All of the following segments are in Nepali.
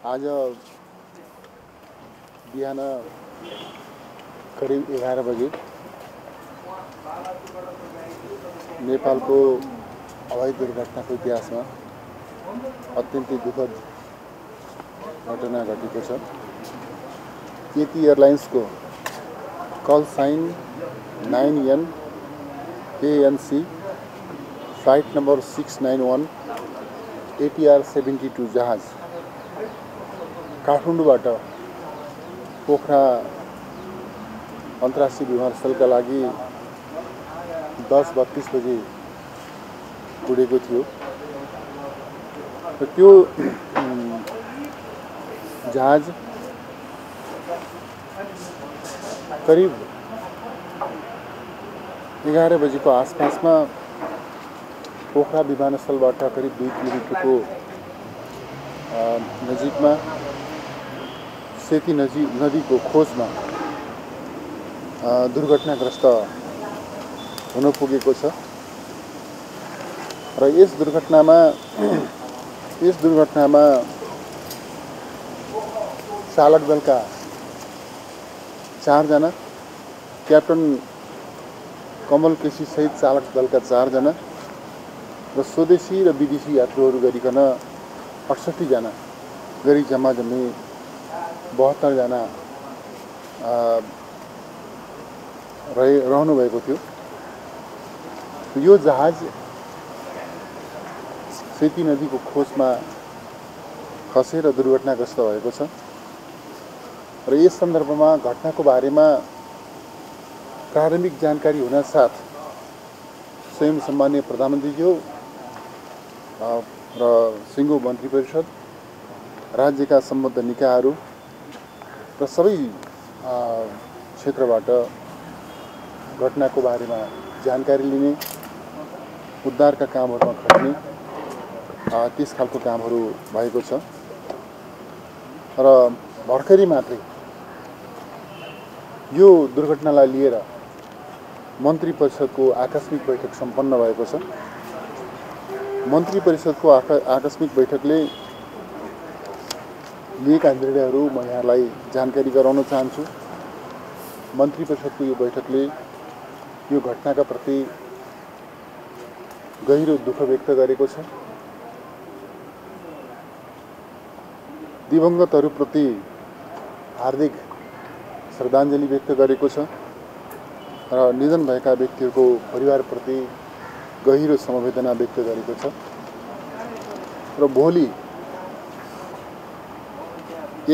आज बिहान, करिब एघार बजे नेपालको हवाई दुर्घटनाको इतिहासमा अत्यन्तै दुःखद घटना घटेको छ। केटी एयरलाइन्सको call sign nine N ANC flight number six nine one, ATR seventy two जहाज़। काठमाडौँबाट पोखरा अन्तर्राष्ट्रिय विमानस्थलका लागि दस बत्तिस बजे उडेको थियो। र त्यो जहाज करिब एघार बजीको आसपासमा पोखरा विमानस्थलबाट करिब दुई किलोमिटरको नजिकमा सेती नजी नदीको खोजमा दुर्घटनाग्रस्त हुन पुगेको छ र यस दुर्घटनामा यस दुर्घटनामा चालक दलका चारजना क्याप्टन कमल केसी सहित चालक दलका चारजना र स्वदेशी र विदेशी यात्रुहरू गरिकन अडसट्ठीजना गरी जम्मा जम्मी बहत्तरजना रहे रहनुभएको थियो। यो जहाज सेती नदीको खोजमा खसेर दुर्घटनाग्रस्त भएको छ। र यस सन्दर्भमा घटनाको बारेमा प्रारम्भिक जानकारी हुनासाथ स्वयं सम्मान्य प्रधानमन्त्रीज्यू र सिङ्गो मन्त्री परिषद राज्यका सम्बद्ध निकायहरू र सबै क्षेत्रबाट घटनाको बारेमा जानकारी लिने उद्धारका कामहरूमा खट्ने त्यस खालको कामहरू भएको छ। र भर्खरै मात्रै यो दुर्घटनालाई लिएर मन्त्री परिषदको आकस्मिक बैठक सम्पन्न भएको छ। मन्त्री परिषदको आका आकस्मिक बैठकले लिएका निर्णयहरू म यहाँलाई जानकारी गराउन चाहन्छु। मन्त्री परिषदको यो बैठकले यो घटनाका प्रति गहिरो दुःख व्यक्त गरेको छ। दिवङ्गतहरूप्रति हार्दिक श्रद्धाञ्जली व्यक्त गरेको छ र निधन भएका व्यक्तिहरूको परिवारप्रति गहिरो समवेदना व्यक्त गरेको छ। र भोलि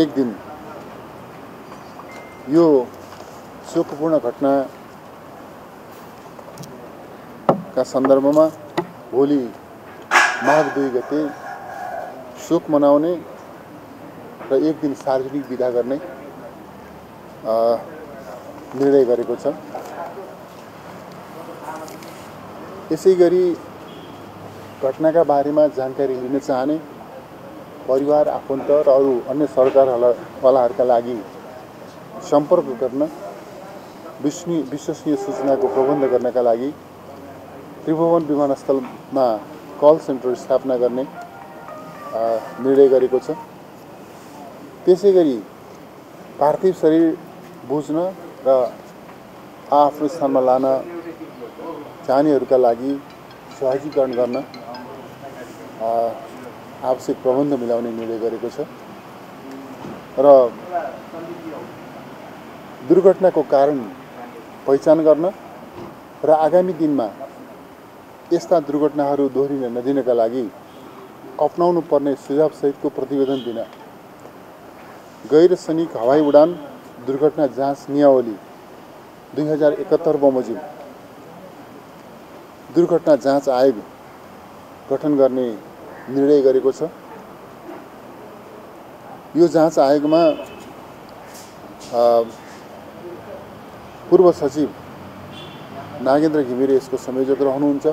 एक दिन यो शोकपूर्ण घटनाका सन्दर्भमा भोलि माघ दुई गते शोक मनाउने र एक दिन सार्वजनिक विदा गर्ने निर्णय गरेको छ। यसै गरी घटनाका बारेमा जानकारी लिन चाहने परिवार आफन्त र अरू अन्य सरकारवालाहरूका लागि सम्पर्क गर्न विश्वनीय विश्वसनीय सूचनाको प्रबन्ध गर्नका लागि त्रिभुवन विमानस्थलमा कल सेन्टर स्थापना गर्ने निर्णय गरेको छ। त्यसै गरी पार्थिव शरीर बुझ्न र आफ्नो स्थानमा लान चाहनेहरूका लागि सहजीकरण गर्न आवश्यक प्रबन्ध मिलाउने निर्णय गरेको छ। र दुर्घटनाको कारण पहिचान गर्न र आगामी दिनमा यस्ता दुर्घटनाहरू दोहोरिन नदिनका लागि अप्नाउनु पर्ने सुझावसहितको प्रतिवेदन दिन। गैर सैनिक हवाई उडान दुर्घटना जाँच नियावली दुई हजार एकहत्तर बमोजिम। दुर्घटना जाँच आयोग गठन गर्ने निर्णय गरेको छ। यो जाँच आयोगमा पूर्व सचिव नागेन्द्र घिमिरे यसको संयोजक रहनुहुन्छ।